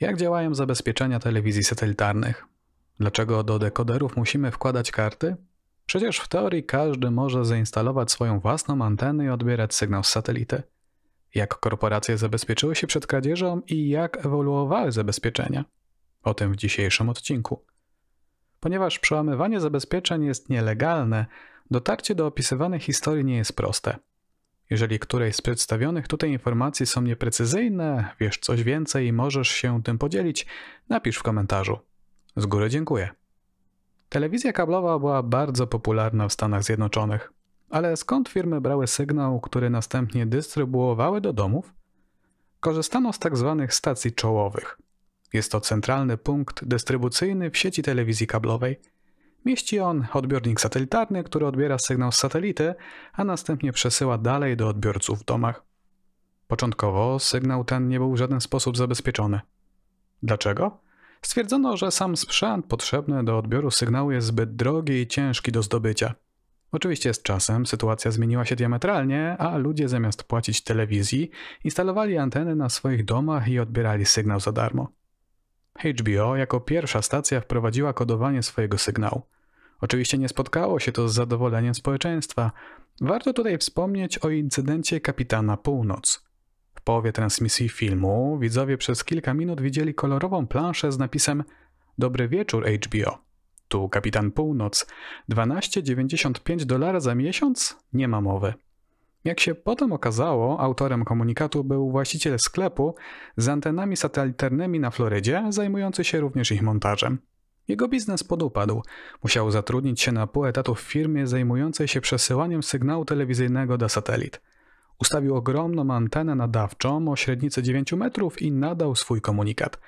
Jak działają zabezpieczenia telewizji satelitarnych? Dlaczego do dekoderów musimy wkładać karty? Przecież w teorii każdy może zainstalować swoją własną antenę i odbierać sygnał z satelity. Jak korporacje zabezpieczyły się przed kradzieżą i jak ewoluowały zabezpieczenia? O tym w dzisiejszym odcinku. Ponieważ przełamywanie zabezpieczeń jest nielegalne, dotarcie do opisywanej historii nie jest proste. Jeżeli któreś z przedstawionych tutaj informacji są nieprecyzyjne, wiesz coś więcej i możesz się tym podzielić, napisz w komentarzu. Z góry dziękuję. Telewizja kablowa była bardzo popularna w Stanach Zjednoczonych, ale skąd firmy brały sygnał, który następnie dystrybuowały do domów? Korzystano z. Tak stacji czołowych. Jest to centralny punkt dystrybucyjny w sieci telewizji kablowej – Mieści on odbiornik satelitarny, który odbiera sygnał z satelity, a następnie przesyła dalej do odbiorców w domach. Początkowo sygnał ten nie był w żaden sposób zabezpieczony. Dlaczego? Stwierdzono, że sam sprzęt potrzebny do odbioru sygnału jest zbyt drogi i ciężki do zdobycia. Oczywiście z czasem sytuacja zmieniła się diametralnie, a ludzie zamiast płacić telewizji, instalowali anteny na swoich domach i odbierali sygnał za darmo. HBO jako pierwsza stacja wprowadziła kodowanie swojego sygnału. Oczywiście nie spotkało się to z zadowoleniem społeczeństwa. Warto tutaj wspomnieć o incydencie kapitana Północ. W połowie transmisji filmu widzowie przez kilka minut widzieli kolorową planszę z napisem Dobry wieczór HBO. Tu kapitan Północ. 12,95 dolara za miesiąc? Nie ma mowy. Jak się potem okazało, autorem komunikatu był właściciel sklepu z antenami satelitarnymi na Florydzie, zajmujący się również ich montażem. Jego biznes podupadł. Musiał zatrudnić się na pół etatu w firmie zajmującej się przesyłaniem sygnału telewizyjnego do satelit. Ustawił ogromną antenę nadawczą o średnicy 9 metrów i nadał swój komunikat.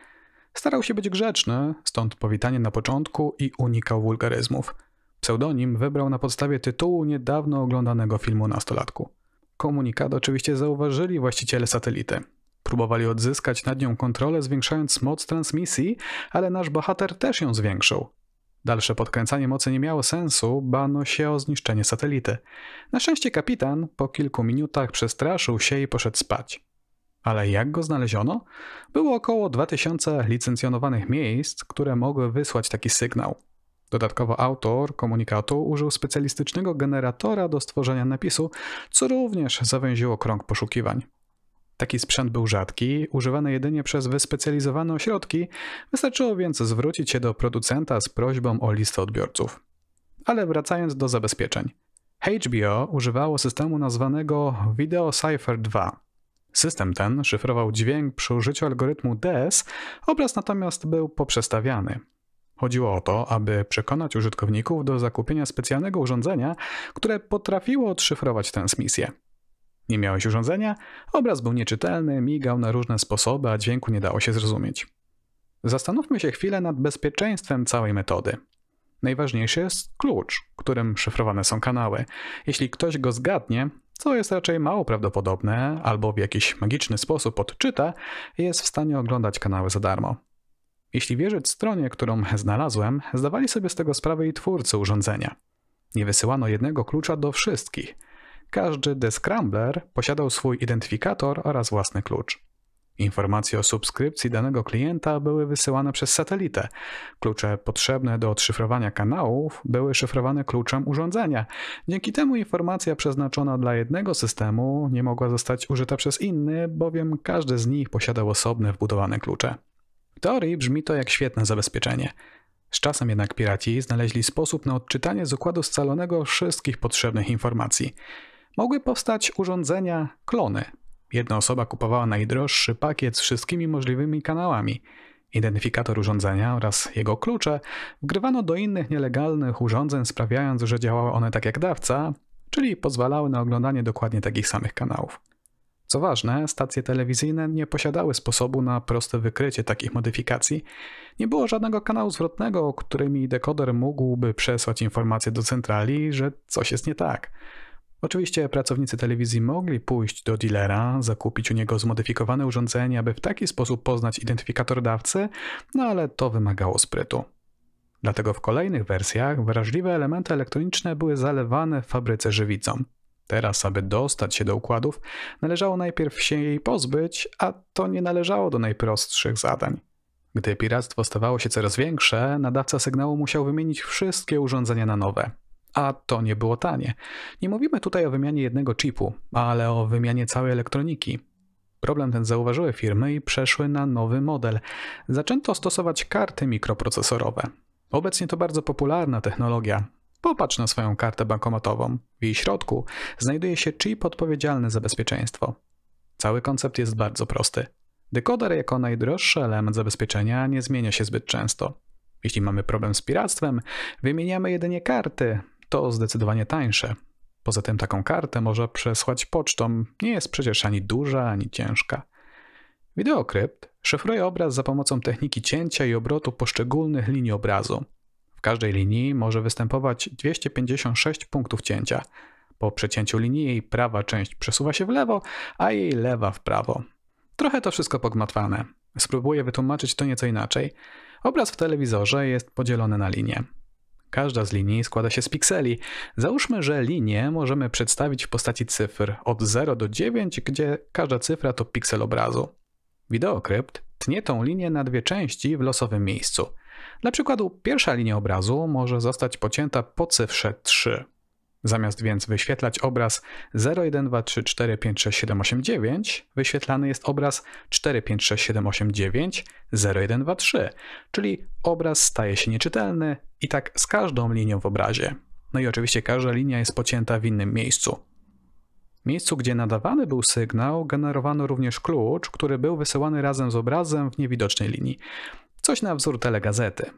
Starał się być grzeczny, stąd powitanie na początku i unikał wulgaryzmów. Pseudonim wybrał na podstawie tytułu niedawno oglądanego filmu nastolatku. Komunikat oczywiście zauważyli właściciele satelity. Próbowali odzyskać nad nią kontrolę, zwiększając moc transmisji, ale nasz bohater też ją zwiększył. Dalsze podkręcanie mocy nie miało sensu, bano się o zniszczenie satelity. Na szczęście kapitan po kilku minutach przestraszył się i poszedł spać. Ale jak go znaleziono? Było około 2000 licencjonowanych miejsc, które mogły wysłać taki sygnał. Dodatkowo autor komunikatu użył specjalistycznego generatora do stworzenia napisu, co również zawęziło krąg poszukiwań. Taki sprzęt był rzadki, używany jedynie przez wyspecjalizowane ośrodki, wystarczyło więc zwrócić się do producenta z prośbą o listę odbiorców. Ale wracając do zabezpieczeń. HBO używało systemu nazwanego Video Cipher 2. System ten szyfrował dźwięk przy użyciu algorytmu DS, obraz natomiast był poprzestawiany. Chodziło o to, aby przekonać użytkowników do zakupienia specjalnego urządzenia, które potrafiło odszyfrować transmisję. Nie miałeś urządzenia? Obraz był nieczytelny, migał na różne sposoby, a dźwięku nie dało się zrozumieć. Zastanówmy się chwilę nad bezpieczeństwem całej metody. Najważniejszy jest klucz, którym szyfrowane są kanały. Jeśli ktoś go zgadnie, co jest raczej mało prawdopodobne, albo w jakiś magiczny sposób odczyta, jest w stanie oglądać kanały za darmo. Jeśli wierzyć stronie, którą znalazłem, zdawali sobie z tego sprawę i twórcy urządzenia. Nie wysyłano jednego klucza do wszystkich. Każdy descrambler posiadał swój identyfikator oraz własny klucz. Informacje o subskrypcji danego klienta były wysyłane przez satelitę. Klucze potrzebne do odszyfrowania kanałów były szyfrowane kluczem urządzenia. Dzięki temu informacja przeznaczona dla jednego systemu nie mogła zostać użyta przez inny, bowiem każdy z nich posiadał osobne wbudowane klucze. W teorii brzmi to jak świetne zabezpieczenie. Z czasem jednak piraci znaleźli sposób na odczytanie z układu scalonego wszystkich potrzebnych informacji. Mogły powstać urządzenia klony. Jedna osoba kupowała najdroższy pakiet z wszystkimi możliwymi kanałami. Identyfikator urządzenia oraz jego klucze wgrywano do innych nielegalnych urządzeń, sprawiając, że działały one tak jak dawca, czyli pozwalały na oglądanie dokładnie takich samych kanałów. Co ważne, stacje telewizyjne nie posiadały sposobu na proste wykrycie takich modyfikacji. Nie było żadnego kanału zwrotnego, którymi dekoder mógłby przesłać informację do centrali, że coś jest nie tak. Oczywiście pracownicy telewizji mogli pójść do dealera, zakupić u niego zmodyfikowane urządzenie, aby w taki sposób poznać identyfikator dawcy, no ale to wymagało sprytu. Dlatego w kolejnych wersjach wrażliwe elementy elektroniczne były zalewane w fabryce żywicą. Teraz, aby dostać się do układów, należało najpierw się jej pozbyć, a to nie należało do najprostszych zadań. Gdy piractwo stawało się coraz większe, nadawca sygnału musiał wymienić wszystkie urządzenia na nowe. A to nie było tanie. Nie mówimy tutaj o wymianie jednego chipu, ale o wymianie całej elektroniki. Problem ten zauważyły firmy i przeszły na nowy model. Zaczęto stosować karty mikroprocesorowe. Obecnie to bardzo popularna technologia. Popatrz na swoją kartę bankomatową. W jej środku znajduje się chip odpowiedzialny za bezpieczeństwo. Cały koncept jest bardzo prosty. Dekoder jako najdroższy element zabezpieczenia nie zmienia się zbyt często. Jeśli mamy problem z piractwem, wymieniamy jedynie karty. To zdecydowanie tańsze. Poza tym taką kartę można przesłać pocztą. Nie jest przecież ani duża, ani ciężka. Wideokrypt szyfruje obraz za pomocą techniki cięcia i obrotu poszczególnych linii obrazu. Każdej linii może występować 256 punktów cięcia. Po przecięciu linii jej prawa część przesuwa się w lewo, a jej lewa w prawo. Trochę to wszystko pogmatwane. Spróbuję wytłumaczyć to nieco inaczej. Obraz w telewizorze jest podzielony na linie. Każda z linii składa się z pikseli. Załóżmy, że linię możemy przedstawić w postaci cyfr od 0 do 9, gdzie każda cyfra to piksel obrazu. Wideokrypt tnie tą linię na dwie części w losowym miejscu. Dla przykładu, pierwsza linia obrazu może zostać pocięta po cyfrze 3. Zamiast więc wyświetlać obraz 0, 1, 2, 3, 4, 5, 6, 7, 8, 9, wyświetlany jest obraz 4, 5, 6, 7, 8, 9, 0, 1, 2, 3, czyli obraz staje się nieczytelny i tak z każdą linią w obrazie. No i oczywiście każda linia jest pocięta w innym miejscu. Miejscu, gdzie nadawany był sygnał, generowano również klucz, który był wysyłany razem z obrazem w niewidocznej linii. Coś na wzór telegazety.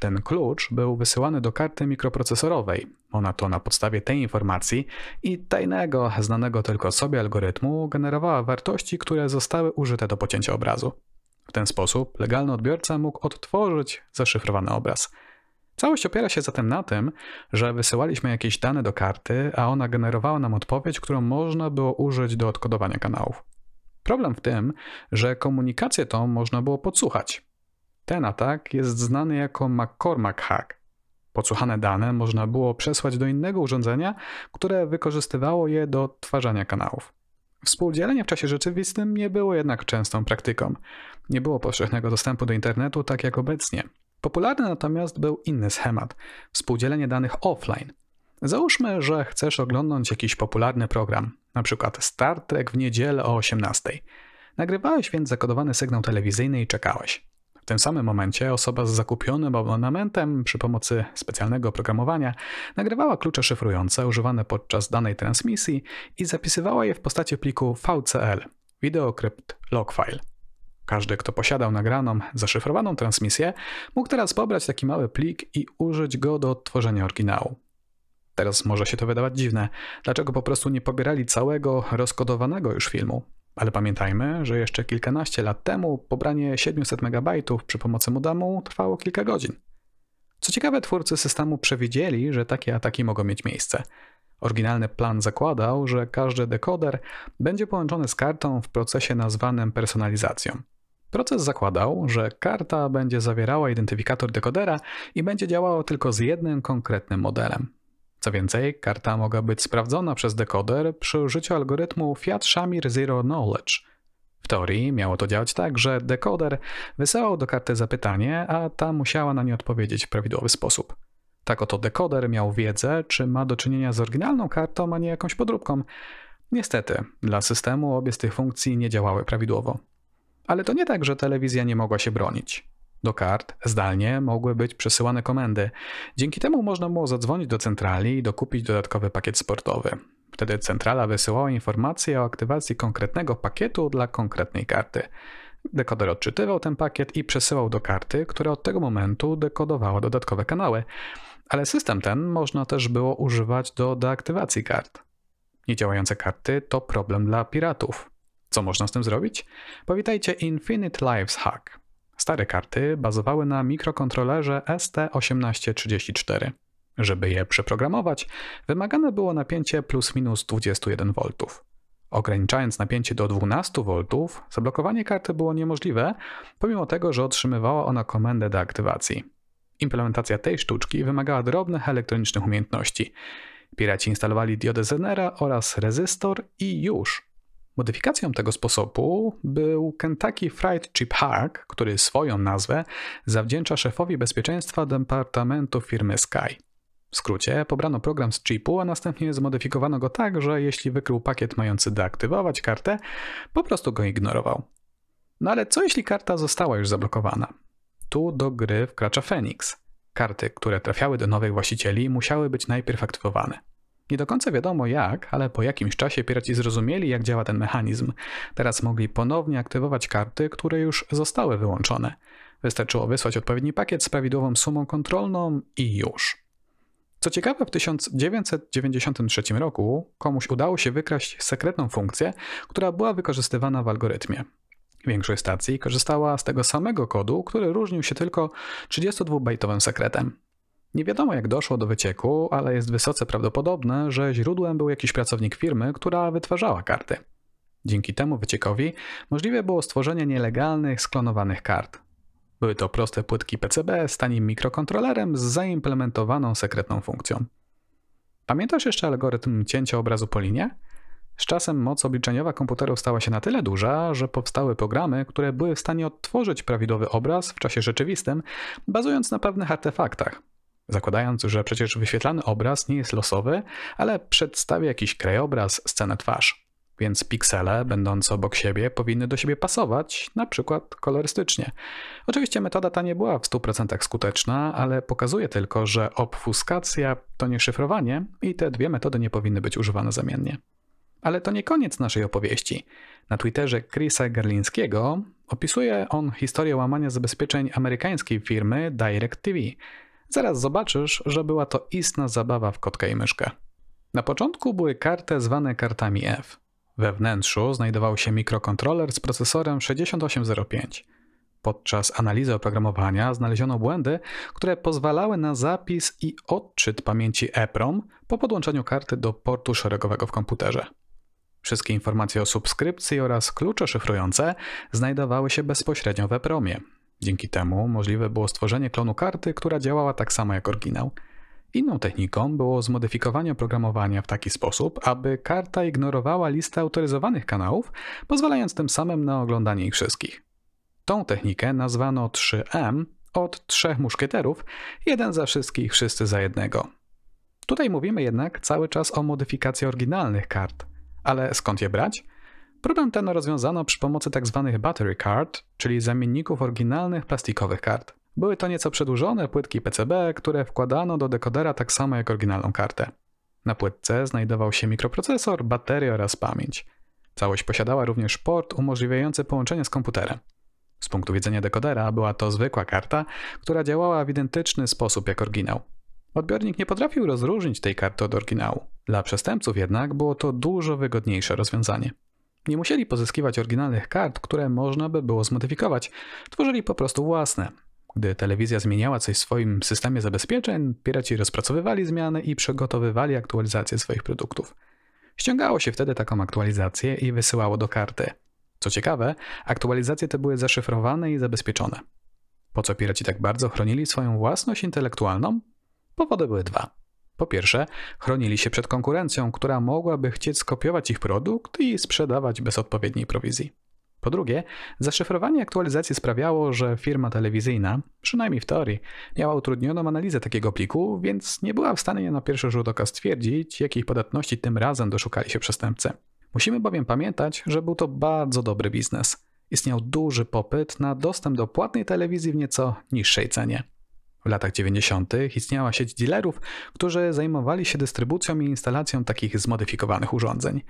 Ten klucz był wysyłany do karty mikroprocesorowej. Ona to na podstawie tej informacji i tajnego, znanego tylko sobie algorytmu generowała wartości, które zostały użyte do pocięcia obrazu. W ten sposób legalny odbiorca mógł odtworzyć zaszyfrowany obraz. Całość opiera się zatem na tym, że wysyłaliśmy jakieś dane do karty, a ona generowała nam odpowiedź, którą można było użyć do odkodowania kanałów. Problem w tym, że komunikację tą można było podsłuchać. Ten atak jest znany jako McCormack hack. Podsłuchane dane można było przesłać do innego urządzenia, które wykorzystywało je do odtwarzania kanałów. Współdzielenie w czasie rzeczywistym nie było jednak częstą praktyką. Nie było powszechnego dostępu do internetu tak jak obecnie. Popularny natomiast był inny schemat współdzielenie danych offline. Załóżmy, że chcesz oglądać jakiś popularny program, np. Star Trek w niedzielę o 18. Nagrywałeś więc zakodowany sygnał telewizyjny i czekałeś. W tym samym momencie osoba z zakupionym abonamentem przy pomocy specjalnego oprogramowania nagrywała klucze szyfrujące używane podczas danej transmisji i zapisywała je w postaci pliku VCL Videocrypt Log File. Każdy, kto posiadał nagraną, zaszyfrowaną transmisję, mógł teraz pobrać taki mały plik i użyć go do odtworzenia oryginału. Teraz może się to wydawać dziwne, dlaczego po prostu nie pobierali całego rozkodowanego już filmu. Ale pamiętajmy, że jeszcze kilkanaście lat temu pobranie 700 MB przy pomocy modamu trwało kilka godzin. Co ciekawe, twórcy systemu przewidzieli, że takie ataki mogą mieć miejsce. Oryginalny plan zakładał, że każdy dekoder będzie połączony z kartą w procesie nazwanym personalizacją. Proces zakładał, że karta będzie zawierała identyfikator dekodera i będzie działała tylko z jednym konkretnym modelem. Co więcej, karta mogła być sprawdzona przez dekoder przy użyciu algorytmu Fiat-Shamir Zero Knowledge. W teorii miało to działać tak, że dekoder wysyłał do karty zapytanie, a ta musiała na nie odpowiedzieć w prawidłowy sposób. Tak oto dekoder miał wiedzę, czy ma do czynienia z oryginalną kartą, a nie jakąś podróbką. Niestety, dla systemu obie z tych funkcji nie działały prawidłowo. Ale to nie tak, że telewizja nie mogła się bronić. Do kart zdalnie mogły być przesyłane komendy. Dzięki temu można było zadzwonić do centrali i dokupić dodatkowy pakiet sportowy. Wtedy centrala wysyłała informacje o aktywacji konkretnego pakietu dla konkretnej karty. Dekoder odczytywał ten pakiet i przesyłał do karty, która od tego momentu dekodowała dodatkowe kanały. Ale system ten można też było używać do deaktywacji kart. Niedziałające karty to problem dla piratów. Co można z tym zrobić? Powitajcie Infinite Lives Hack. Stare karty bazowały na mikrokontrolerze ST1834. Żeby je przeprogramować, wymagane było napięcie plus minus 21 V. Ograniczając napięcie do 12 V, zablokowanie karty było niemożliwe, pomimo tego, że otrzymywała ona komendę do aktywacji. Implementacja tej sztuczki wymagała drobnych elektronicznych umiejętności. Piraci instalowali diodę Zenera oraz rezystor i już. Modyfikacją tego sposobu był Kentucky Fried Chip Hack, który swoją nazwę zawdzięcza szefowi bezpieczeństwa departamentu firmy Sky. W skrócie, pobrano program z chipu, a następnie zmodyfikowano go tak, że jeśli wykrył pakiet mający deaktywować kartę, po prostu go ignorował. No ale co jeśli karta została już zablokowana? Tu do gry wkracza Phoenix. Karty, które trafiały do nowych właścicieli, musiały być najpierw aktywowane. Nie do końca wiadomo jak, ale po jakimś czasie piraci zrozumieli, jak działa ten mechanizm. Teraz mogli ponownie aktywować karty, które już zostały wyłączone. Wystarczyło wysłać odpowiedni pakiet z prawidłową sumą kontrolną i już. Co ciekawe, w 1993 roku komuś udało się wykraść sekretną funkcję, która była wykorzystywana w algorytmie. Większość stacji korzystała z tego samego kodu, który różnił się tylko 32-bajtowym sekretem. Nie wiadomo jak doszło do wycieku, ale jest wysoce prawdopodobne, że źródłem był jakiś pracownik firmy, która wytwarzała karty. Dzięki temu wyciekowi możliwe było stworzenie nielegalnych, sklonowanych kart. Były to proste płytki PCB z tanim mikrokontrolerem z zaimplementowaną sekretną funkcją. Pamiętasz jeszcze algorytm cięcia obrazu po linie? Z czasem moc obliczeniowa komputerów stała się na tyle duża, że powstały programy, które były w stanie odtworzyć prawidłowy obraz w czasie rzeczywistym, bazując na pewnych artefaktach. Zakładając, że przecież wyświetlany obraz nie jest losowy, ale przedstawia jakiś krajobraz, scenę twarz. Więc piksele, będące obok siebie, powinny do siebie pasować, na przykład kolorystycznie. Oczywiście metoda ta nie była w 100% skuteczna, ale pokazuje tylko, że obfuskacja to nie szyfrowanie i te dwie metody nie powinny być używane zamiennie. Ale to nie koniec naszej opowieści. Na Twitterze Chrisa Gerlińskiego opisuje on historię łamania zabezpieczeń amerykańskiej firmy DirecTV. Zaraz zobaczysz, że była to istna zabawa w kotka i myszkę. Na początku były karty zwane kartami F. We wnętrzu znajdował się mikrokontroler z procesorem 6805. Podczas analizy oprogramowania znaleziono błędy, które pozwalały na zapis i odczyt pamięci EPROM po podłączeniu karty do portu szeregowego w komputerze. Wszystkie informacje o subskrypcji oraz klucze szyfrujące znajdowały się bezpośrednio w EPROMie. Dzięki temu możliwe było stworzenie klonu karty, która działała tak samo jak oryginał. Inną techniką było zmodyfikowanie oprogramowania w taki sposób, aby karta ignorowała listę autoryzowanych kanałów, pozwalając tym samym na oglądanie ich wszystkich. Tą technikę nazwano 3M od trzech muszkieterów, jeden za wszystkich, wszyscy za jednego. Tutaj mówimy jednak cały czas o modyfikacji oryginalnych kart. Ale skąd je brać? Problem ten rozwiązano przy pomocy tzw. Tak battery card, czyli zamienników oryginalnych plastikowych kart. Były to nieco przedłużone płytki PCB, które wkładano do dekodera tak samo jak oryginalną kartę. Na płytce znajdował się mikroprocesor, bateria oraz pamięć. Całość posiadała również port umożliwiający połączenie z komputerem. Z punktu widzenia dekodera była to zwykła karta, która działała w identyczny sposób jak oryginał. Odbiornik nie potrafił rozróżnić tej karty od oryginału. Dla przestępców jednak było to dużo wygodniejsze rozwiązanie. Nie musieli pozyskiwać oryginalnych kart, które można by było zmodyfikować, tworzyli po prostu własne. Gdy telewizja zmieniała coś w swoim systemie zabezpieczeń, piraci rozpracowywali zmiany i przygotowywali aktualizację swoich produktów. Ściągało się wtedy taką aktualizację i wysyłało do karty. Co ciekawe, aktualizacje te były zaszyfrowane i zabezpieczone. Po co piraci tak bardzo chronili swoją własność intelektualną? Powody były dwa. Po pierwsze, chronili się przed konkurencją, która mogłaby chcieć skopiować ich produkt i sprzedawać bez odpowiedniej prowizji. Po drugie, zaszyfrowanie aktualizacji sprawiało, że firma telewizyjna, przynajmniej w teorii, miała utrudnioną analizę takiego pliku, więc nie była w stanie na pierwszy rzut oka stwierdzić, jakiej podatności tym razem doszukali się przestępcy. Musimy bowiem pamiętać, że był to bardzo dobry biznes. Istniał duży popyt na dostęp do płatnej telewizji w nieco niższej cenie. W latach 90. istniała sieć dealerów, którzy zajmowali się dystrybucją i instalacją takich zmodyfikowanych urządzeń.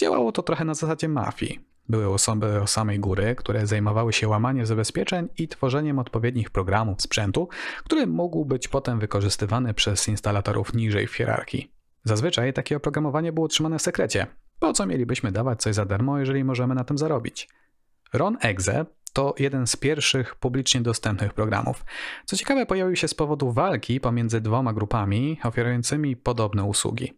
Działało to trochę na zasadzie mafii. Były osoby o samej góry, które zajmowały się łamaniem zabezpieczeń i tworzeniem odpowiednich programów sprzętu, który mógł być potem wykorzystywany przez instalatorów niżej w hierarchii. Zazwyczaj takie oprogramowanie było trzymane w sekrecie. Po co mielibyśmy dawać coś za darmo, jeżeli możemy na tym zarobić? Ron Exe to jeden z pierwszych publicznie dostępnych programów. Co ciekawe, pojawił się z powodu walki pomiędzy dwoma grupami oferującymi podobne usługi.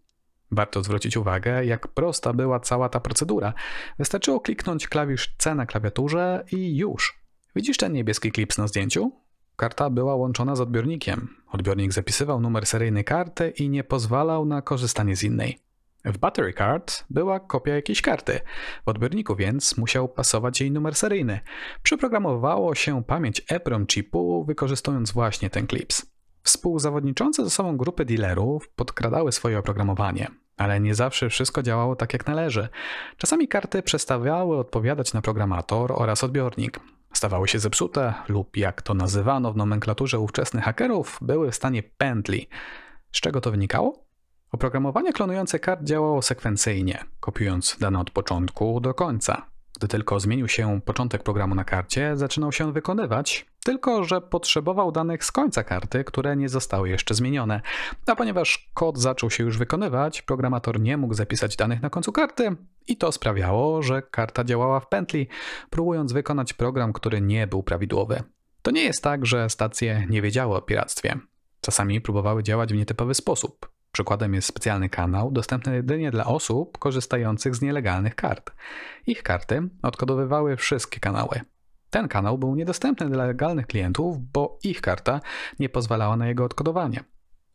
Warto zwrócić uwagę, jak prosta była cała ta procedura. Wystarczyło kliknąć klawisz C na klawiaturze i już. Widzisz ten niebieski klips na zdjęciu? Karta była łączona z odbiornikiem. Odbiornik zapisywał numer seryjny karty i nie pozwalał na korzystanie z innej. W battery card była kopia jakiejś karty. W odbiorniku więc musiał pasować jej numer seryjny. Przeprogramowało się pamięć EPROM chipu wykorzystując właśnie ten klips. Współzawodniczące ze sobą grupy dealerów podkradały swoje oprogramowanie, ale nie zawsze wszystko działało tak jak należy. Czasami karty przestawiały odpowiadać na programator oraz odbiornik. Stawały się zepsute lub jak to nazywano w nomenklaturze ówczesnych hakerów, były w stanie pętli. Z czego to wynikało? Oprogramowanie klonujące kart działało sekwencyjnie, kopiując dane od początku do końca. Gdy tylko zmienił się początek programu na karcie, zaczynał się wykonywać, tylko że potrzebował danych z końca karty, które nie zostały jeszcze zmienione. A ponieważ kod zaczął się już wykonywać, programator nie mógł zapisać danych na końcu karty i to sprawiało, że karta działała w pętli, próbując wykonać program, który nie był prawidłowy. To nie jest tak, że stacje nie wiedziały o piractwie. Czasami próbowały działać w nietypowy sposób. Przykładem jest specjalny kanał dostępny jedynie dla osób korzystających z nielegalnych kart. Ich karty odkodowywały wszystkie kanały. Ten kanał był niedostępny dla legalnych klientów, bo ich karta nie pozwalała na jego odkodowanie.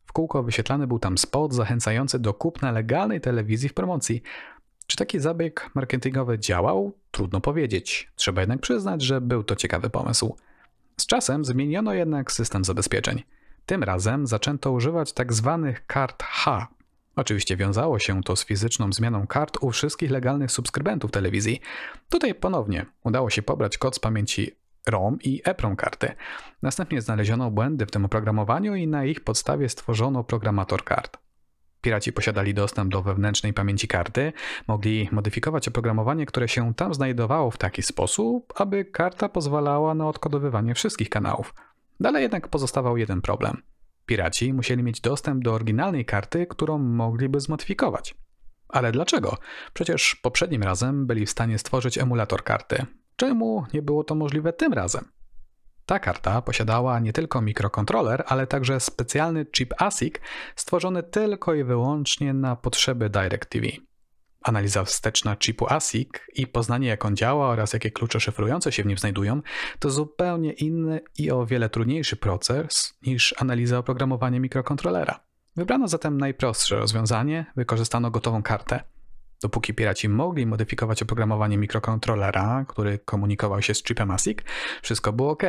W kółko wyświetlany był tam spot zachęcający do kupna legalnej telewizji w promocji. Czy taki zabieg marketingowy działał? Trudno powiedzieć. Trzeba jednak przyznać, że był to ciekawy pomysł. Z czasem zmieniono jednak system zabezpieczeń. Tym razem zaczęto używać tzw. Tak kart H. Oczywiście wiązało się to z fizyczną zmianą kart u wszystkich legalnych subskrybentów telewizji. Tutaj ponownie udało się pobrać kod z pamięci ROM i EPROM karty. Następnie znaleziono błędy w tym oprogramowaniu i na ich podstawie stworzono programator kart. Piraci posiadali dostęp do wewnętrznej pamięci karty, mogli modyfikować oprogramowanie, które się tam znajdowało w taki sposób, aby karta pozwalała na odkodowywanie wszystkich kanałów. Dalej jednak pozostawał jeden problem. Piraci musieli mieć dostęp do oryginalnej karty, którą mogliby zmodyfikować. Ale dlaczego? Przecież poprzednim razem byli w stanie stworzyć emulator karty. Czemu nie było to możliwe tym razem? Ta karta posiadała nie tylko mikrokontroler, ale także specjalny chip ASIC stworzony tylko i wyłącznie na potrzeby DirecTV. Analiza wsteczna chipu ASIC i poznanie jak on działa oraz jakie klucze szyfrujące się w nim znajdują to zupełnie inny i o wiele trudniejszy proces niż analiza oprogramowania mikrokontrolera. Wybrano zatem najprostsze rozwiązanie, wykorzystano gotową kartę. Dopóki piraci mogli modyfikować oprogramowanie mikrokontrolera, który komunikował się z chipem ASIC, wszystko było ok.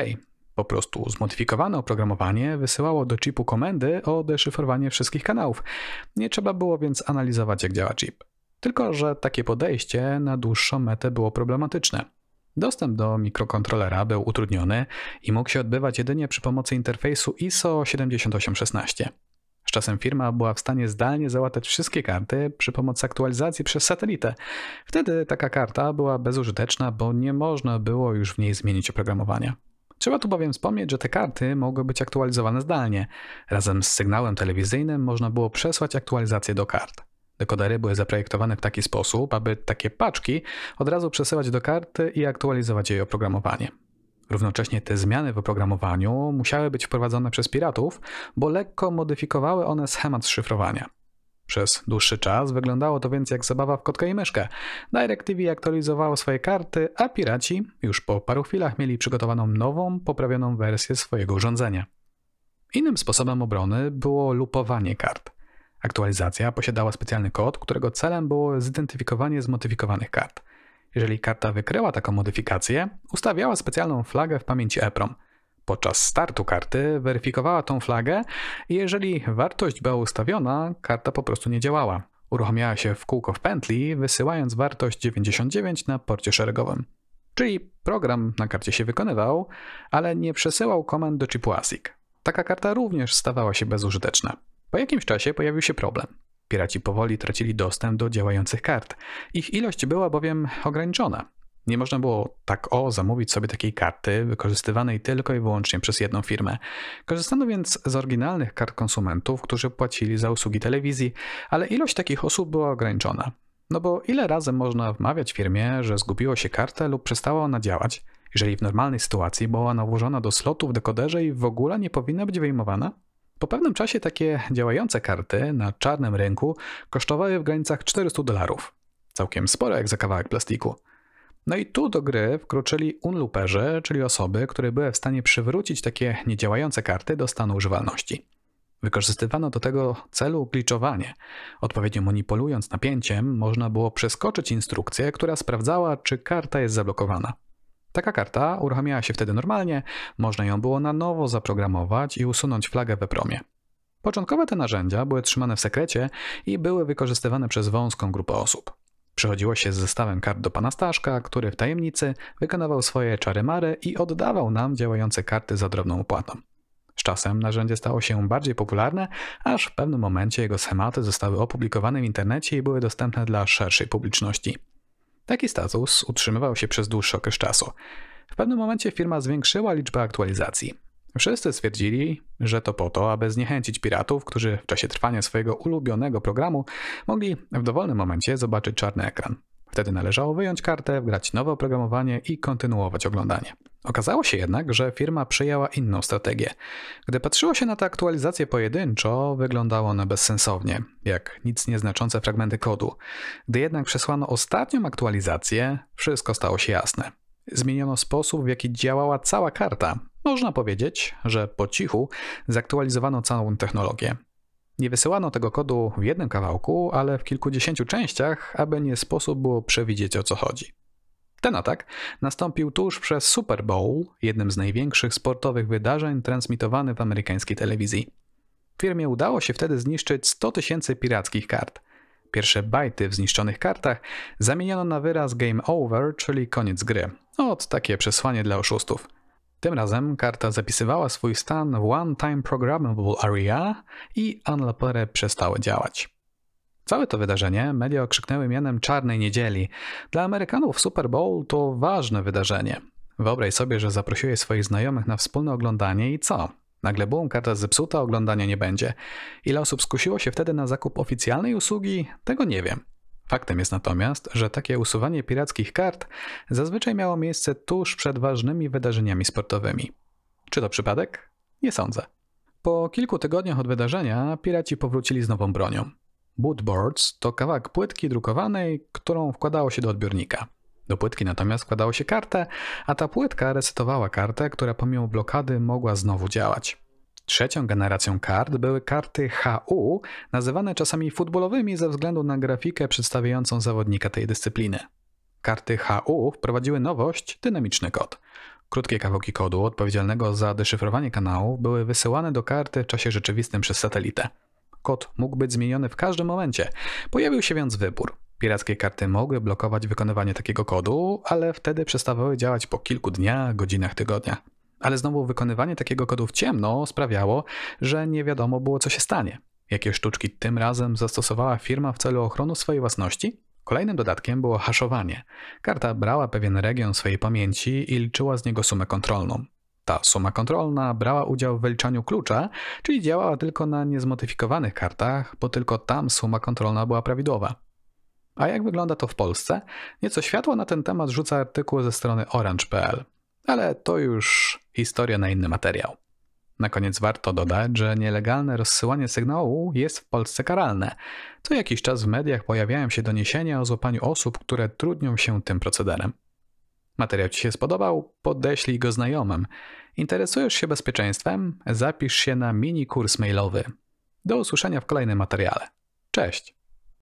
Po prostu zmodyfikowane oprogramowanie wysyłało do chipu komendy o deszyfrowanie wszystkich kanałów. Nie trzeba było więc analizować jak działa chip. Tylko, że takie podejście na dłuższą metę było problematyczne. Dostęp do mikrokontrolera był utrudniony i mógł się odbywać jedynie przy pomocy interfejsu ISO 7816. Z czasem firma była w stanie zdalnie załatać wszystkie karty przy pomocy aktualizacji przez satelitę. Wtedy taka karta była bezużyteczna, bo nie można było już w niej zmienić oprogramowania. Trzeba tu bowiem wspomnieć, że te karty mogły być aktualizowane zdalnie. Razem z sygnałem telewizyjnym można było przesłać aktualizację do kart. Dekodery były zaprojektowane w taki sposób, aby takie paczki od razu przesyłać do karty i aktualizować jej oprogramowanie. Równocześnie te zmiany w oprogramowaniu musiały być wprowadzone przez piratów, bo lekko modyfikowały one schemat szyfrowania. Przez dłuższy czas wyglądało to więc jak zabawa w kotka i myszkę. DirecTV aktualizowało swoje karty, a piraci już po paru chwilach mieli przygotowaną nową, poprawioną wersję swojego urządzenia. Innym sposobem obrony było lupowanie kart. Aktualizacja posiadała specjalny kod, którego celem było zidentyfikowanie zmodyfikowanych kart. Jeżeli karta wykryła taką modyfikację, ustawiała specjalną flagę w pamięci EPROM. Podczas startu karty weryfikowała tą flagę i jeżeli wartość była ustawiona, karta po prostu nie działała. Uruchamiała się w kółko w pętli, wysyłając wartość 99 na porcie szeregowym. Czyli program na karcie się wykonywał, ale nie przesyłał komend do chipu ASIC. Taka karta również stawała się bezużyteczna. Po jakimś czasie pojawił się problem. Piraci powoli tracili dostęp do działających kart. Ich ilość była bowiem ograniczona. Nie można było tak o zamówić sobie takiej karty, wykorzystywanej tylko i wyłącznie przez jedną firmę. Korzystano więc z oryginalnych kart konsumentów, którzy płacili za usługi telewizji, ale ilość takich osób była ograniczona. No bo ile razy można wmawiać firmie, że zgubiło się kartę lub przestała ona działać, jeżeli w normalnej sytuacji była ona włożona do slotu w dekoderze i w ogóle nie powinna być wyjmowana? Po pewnym czasie takie działające karty na czarnym rynku kosztowały w granicach 400 dolarów. Całkiem sporo jak za kawałek plastiku. No i tu do gry wkroczyli unluperzy, czyli osoby, które były w stanie przywrócić takie niedziałające karty do stanu używalności. Wykorzystywano do tego celu gliczowanie. Odpowiednio manipulując napięciem, można było przeskoczyć instrukcję, która sprawdzała, czy karta jest zablokowana. Taka karta uruchamiała się wtedy normalnie, można ją było na nowo zaprogramować i usunąć flagę we promie. Początkowe te narzędzia były trzymane w sekrecie i były wykorzystywane przez wąską grupę osób. Przychodziło się z zestawem kart do pana Staszka, który w tajemnicy wykonywał swoje czary-mary i oddawał nam działające karty za drobną opłatą. Z czasem narzędzie stało się bardziej popularne, aż w pewnym momencie jego schematy zostały opublikowane w internecie i były dostępne dla szerszej publiczności. Taki status utrzymywał się przez dłuższy okres czasu. W pewnym momencie firma zwiększyła liczbę aktualizacji. Wszyscy stwierdzili, że to po to, aby zniechęcić piratów, którzy w czasie trwania swojego ulubionego programu mogli w dowolnym momencie zobaczyć czarny ekran. Wtedy należało wyjąć kartę, wgrać nowe oprogramowanie i kontynuować oglądanie. Okazało się jednak, że firma przyjęła inną strategię. Gdy patrzyło się na te aktualizacje pojedynczo, wyglądało one bezsensownie, jak nic nieznaczące fragmenty kodu. Gdy jednak przesłano ostatnią aktualizację, wszystko stało się jasne. Zmieniono sposób, w jaki działała cała karta. Można powiedzieć, że po cichu zaktualizowano całą technologię. Nie wysyłano tego kodu w jednym kawałku, ale w kilkudziesięciu częściach, aby nie sposób było przewidzieć o co chodzi. Ten atak nastąpił tuż przez Super Bowl, jednym z największych sportowych wydarzeń transmitowanych w amerykańskiej telewizji. Firmie udało się wtedy zniszczyć 100 tysięcy pirackich kart. Pierwsze bajty w zniszczonych kartach zamieniono na wyraz game over, czyli koniec gry. Od takie przesłanie dla oszustów. Tym razem karta zapisywała swój stan w One Time Programmable Area i unlappery przestały działać. Całe to wydarzenie media okrzyknęły mianem Czarnej Niedzieli. Dla Amerykanów Super Bowl to ważne wydarzenie. Wyobraź sobie, że zaprosiłeś swoich znajomych na wspólne oglądanie i co? Nagle bum, karta zepsuta, oglądania nie będzie. Ile osób skusiło się wtedy na zakup oficjalnej usługi? Tego nie wiem. Faktem jest natomiast, że takie usuwanie pirackich kart zazwyczaj miało miejsce tuż przed ważnymi wydarzeniami sportowymi. Czy to przypadek? Nie sądzę. Po kilku tygodniach od wydarzenia piraci powrócili z nową bronią. Bootboards to kawałek płytki drukowanej, którą wkładało się do odbiornika. Do płytki natomiast wkładało się kartę, a ta płytka resetowała kartę, która pomimo blokady mogła znowu działać. Trzecią generacją kart były karty HU, nazywane czasami futbolowymi ze względu na grafikę przedstawiającą zawodnika tej dyscypliny. Karty HU wprowadziły nowość dynamiczny kod. Krótkie kawałki kodu odpowiedzialnego za deszyfrowanie kanałów były wysyłane do karty w czasie rzeczywistym przez satelitę. Kod mógł być zmieniony w każdym momencie. Pojawił się więc wybór. Pirackie karty mogły blokować wykonywanie takiego kodu, ale wtedy przestawały działać po kilku dniach, godzinach, tygodniach. Ale znowu wykonywanie takiego kodu w ciemno sprawiało, że nie wiadomo było, co się stanie. Jakie sztuczki tym razem zastosowała firma w celu ochrony swojej własności? Kolejnym dodatkiem było haszowanie. Karta brała pewien region swojej pamięci i liczyła z niego sumę kontrolną. Ta suma kontrolna brała udział w wyliczaniu klucza, czyli działała tylko na niezmodyfikowanych kartach, bo tylko tam suma kontrolna była prawidłowa. A jak wygląda to w Polsce? Nieco światło na ten temat rzuca artykuł ze strony orange.pl, ale to już historia na inny materiał. Na koniec warto dodać, że nielegalne rozsyłanie sygnału jest w Polsce karalne. Co jakiś czas w mediach pojawiają się doniesienia o złapaniu osób, które trudnią się tym procederem. Materiał Ci się spodobał? Podeślij go znajomym. Interesujesz się bezpieczeństwem? Zapisz się na mini kurs mailowy. Do usłyszenia w kolejnym materiale. Cześć!